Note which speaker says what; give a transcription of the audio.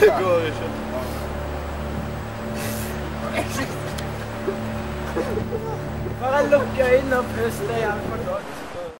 Speaker 1: Det går ikke.
Speaker 2: Bare lukk øynene og pust. Det er iallfall godt.